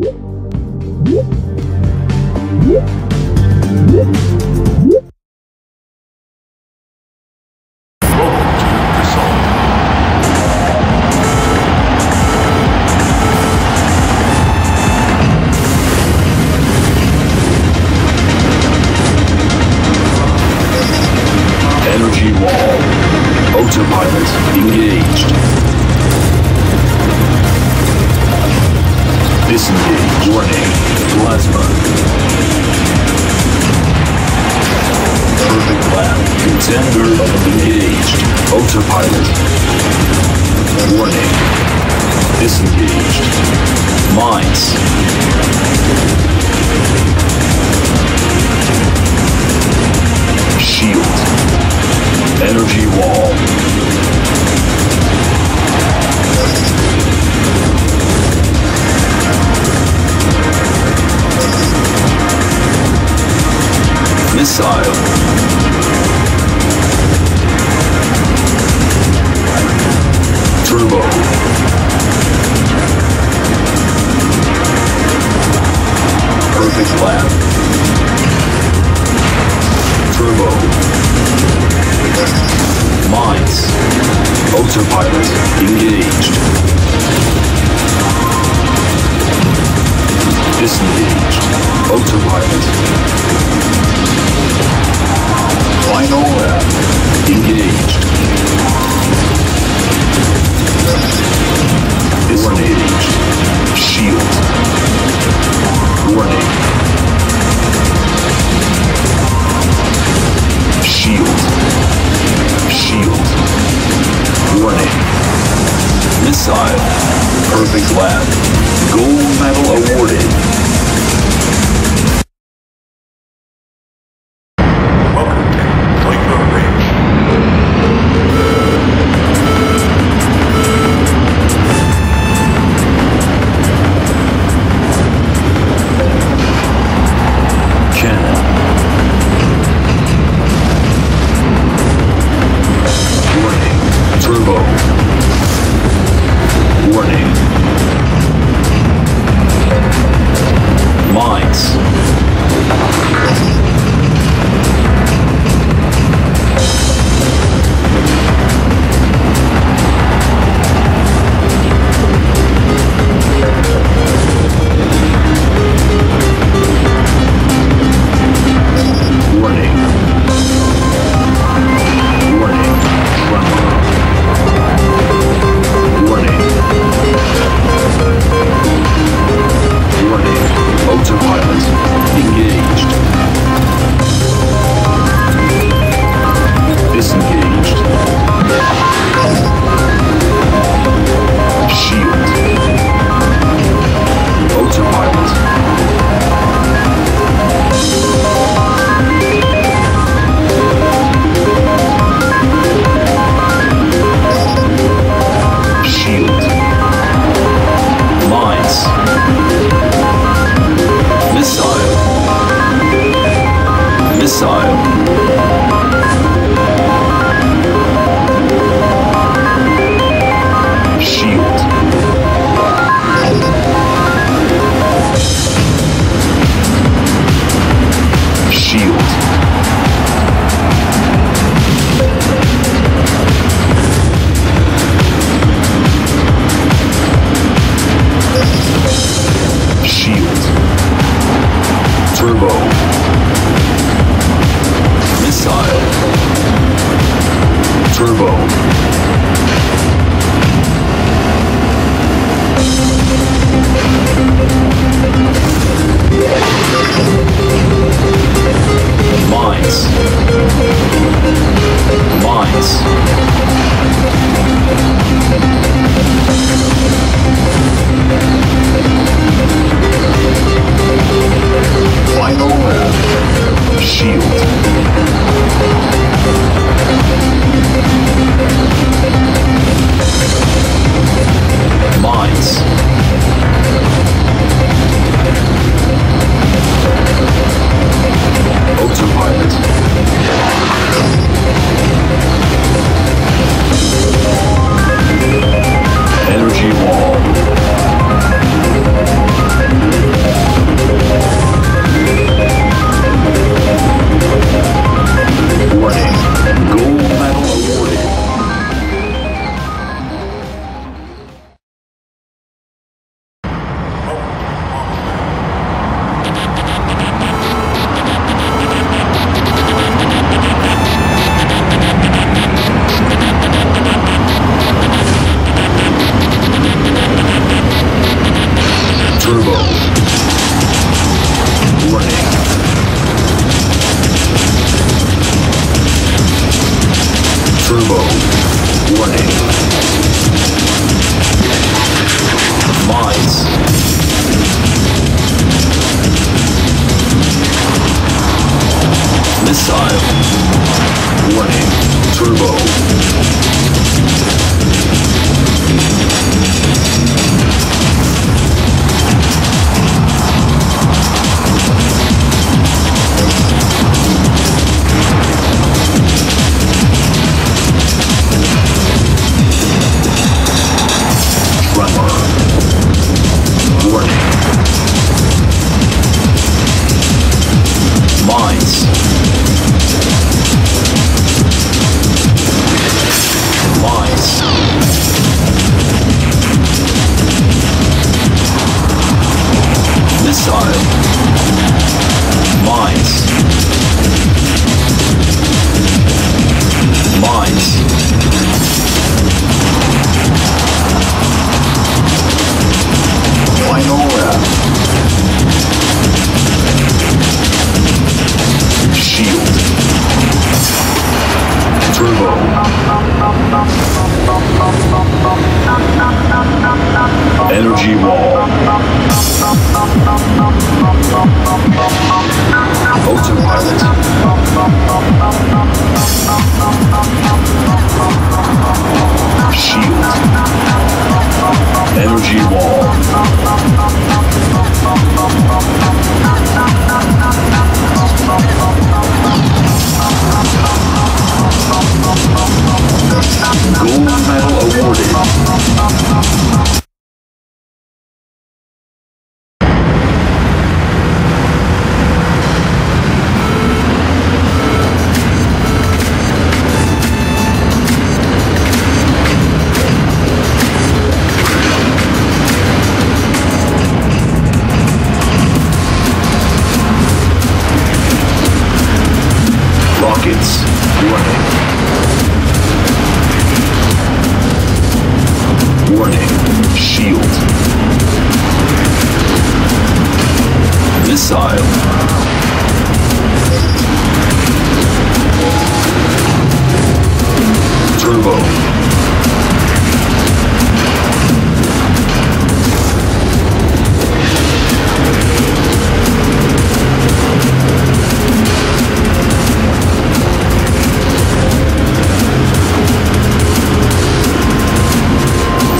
Energy Energy wall. Missile. Autopilot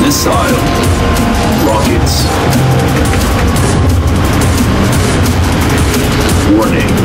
Missile. Rockets. Warning.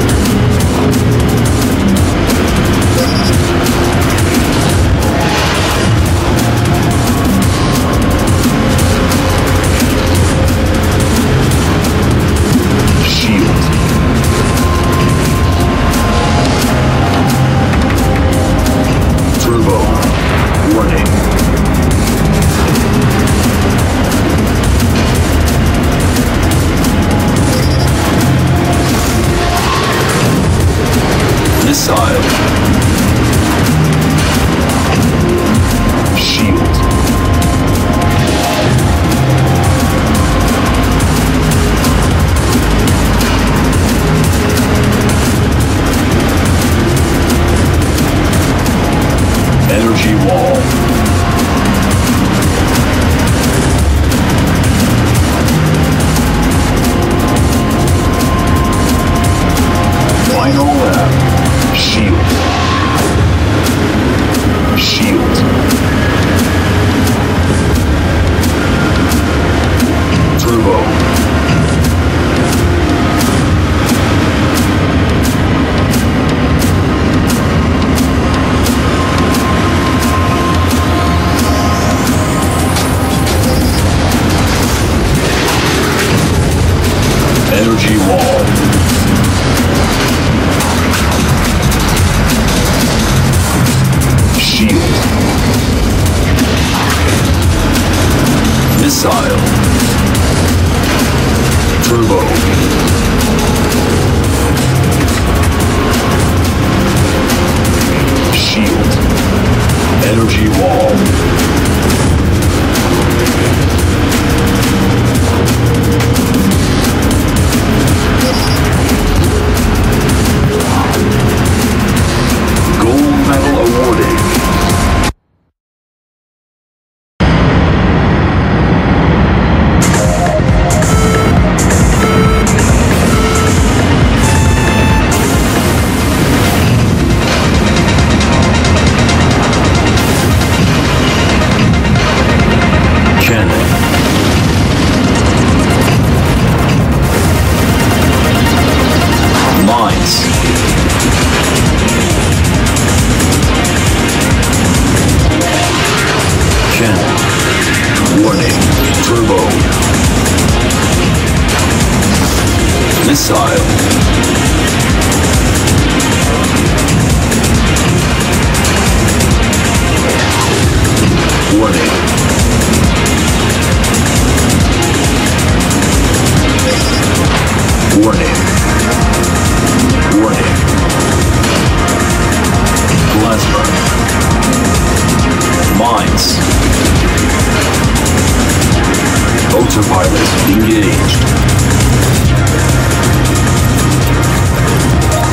Engaged.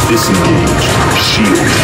Disengaged. Shield.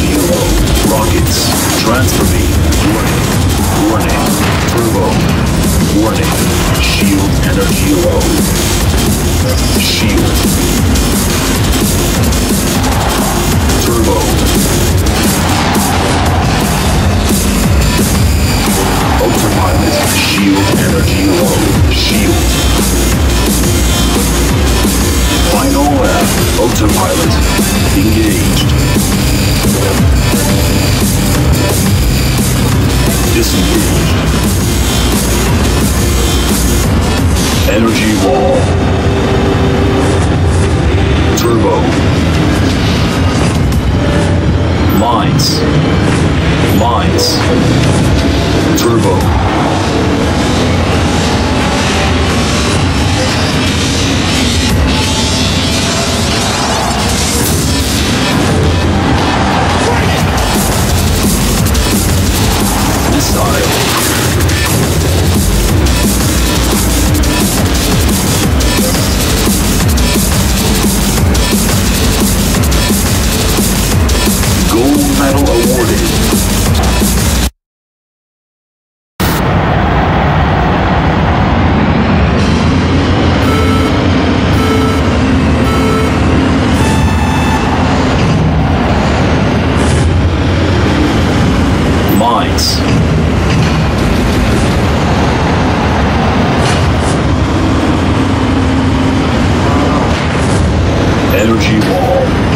Low. Rockets. Transfer beam. Warning. Warning. Turbo. Warning. Shield energy low. Shield. Turbo. Autopilot. Shield energy low. Shield. Final lap. Autopilot. Engaged. Disengaged. Energy wall. Turbo. Mines. Mines. Turbo. Energy wall.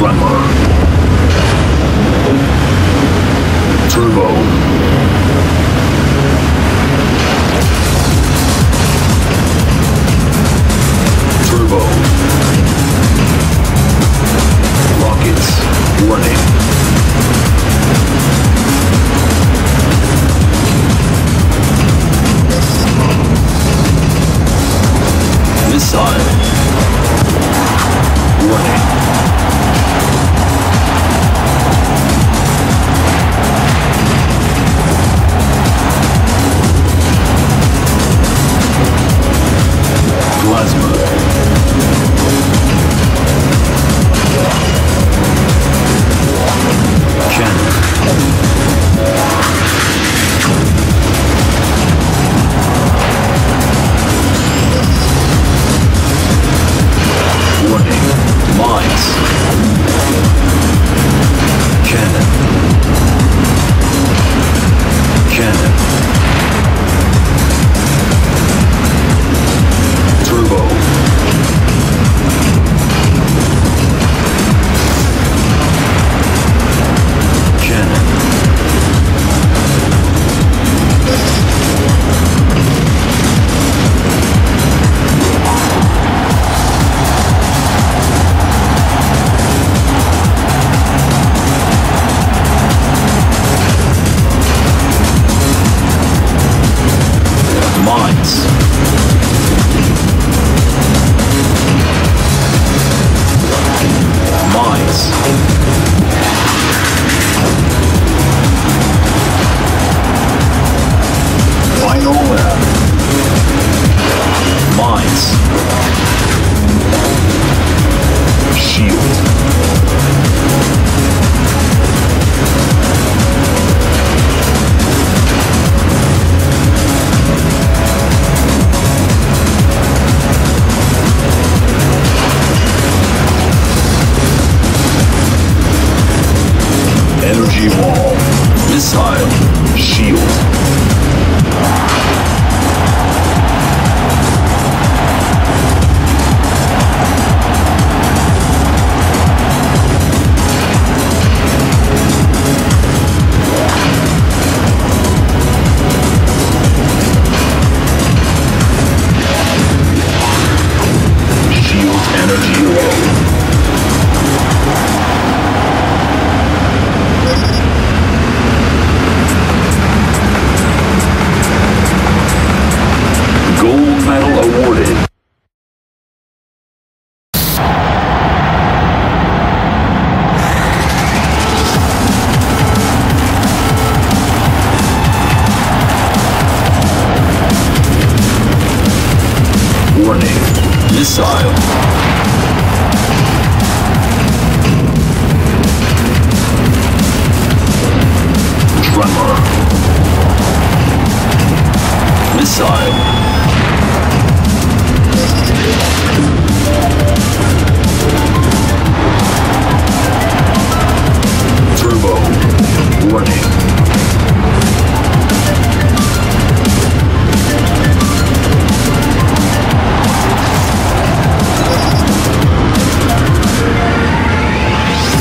Tremor. Turbo.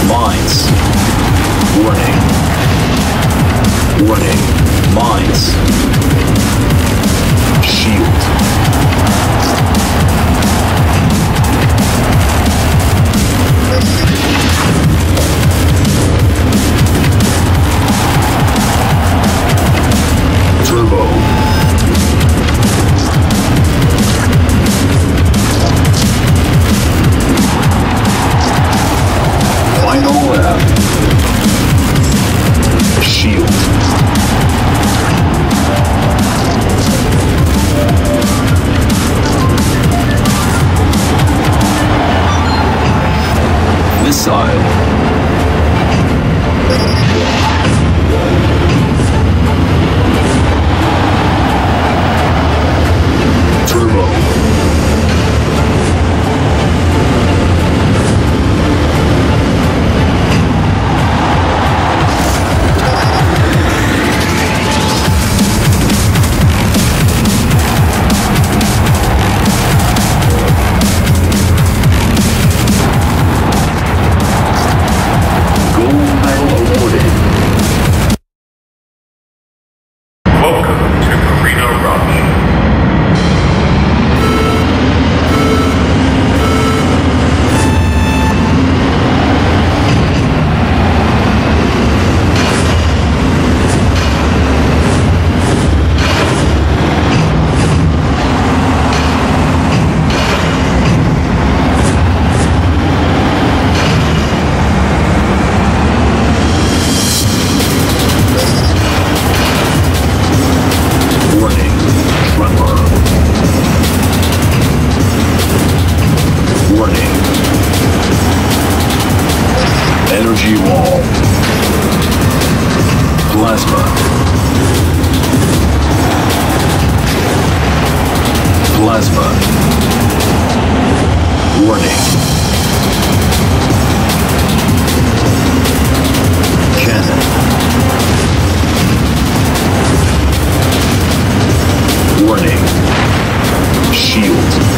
Mines. Warning. Warning. Mines. Shield. Turbo. Plasma. Warning. Cannon. Warning. Shield.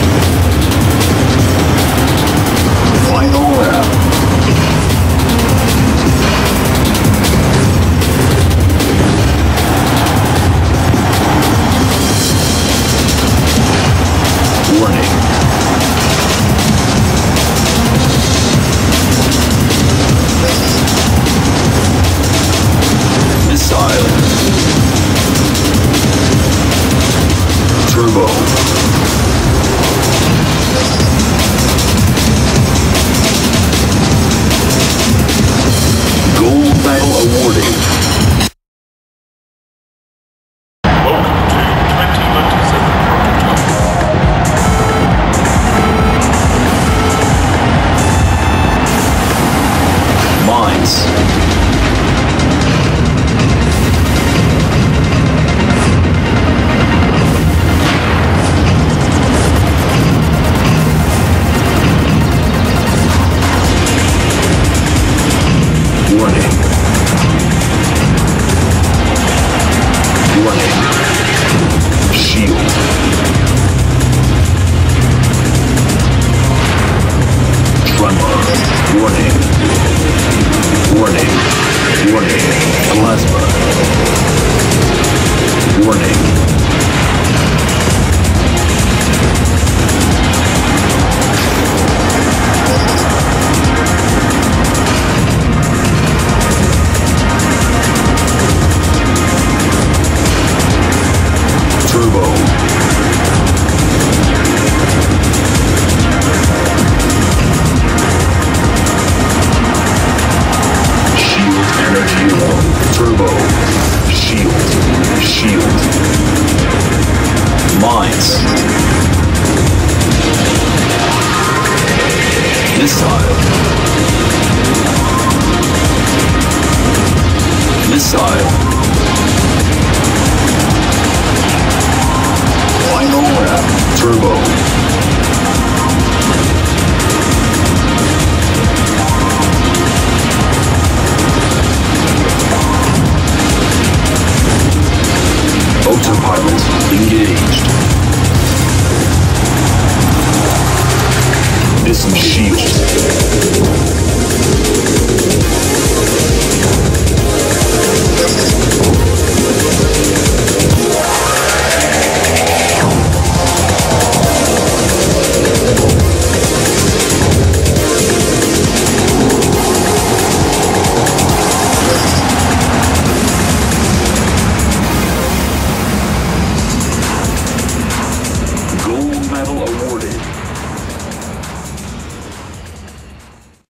Turbo.